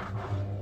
you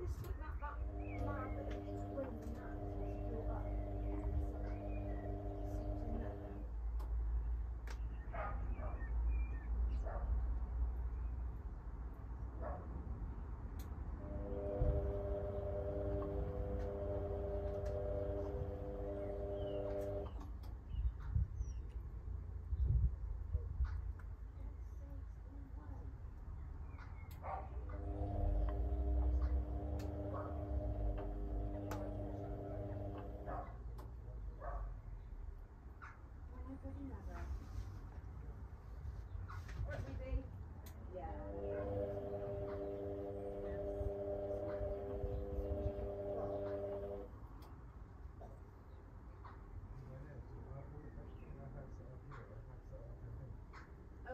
this look nice?